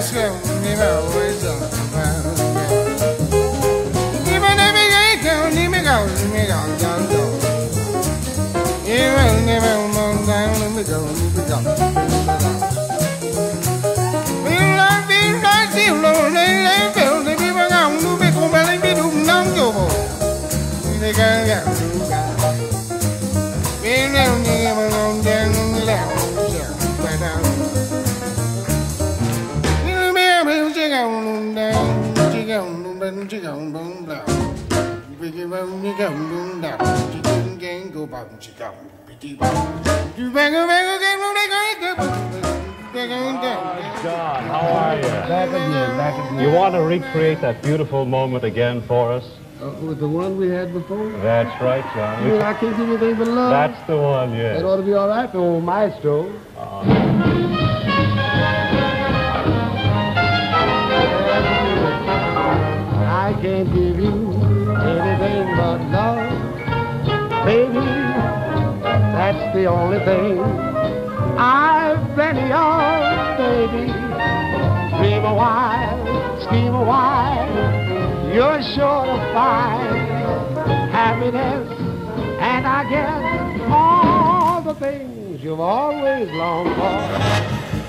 Acho que é um nível Chicken, boom, we boom, boom, boom, boom, boom, We boom, boom, boom, boom, boom, we boom, boom, boom, boom, boom, we boom, boom, boom, boom, boom, we boom, boom, boom, boom, boom, go about and sit down. How are you? Back again, back again. You want to recreate that beautiful moment again for us? Uh, with the one we had before? That's right, John. You and uh-huh. I can't give you anything but love. That's the one, yeah. It ought to be all right for old Maestro. Uh -huh. I can't give you anything but love. the only thing I've been your baby. Dream a while, scheme a while, you're sure to find happiness. And I guess all the things you've always longed for.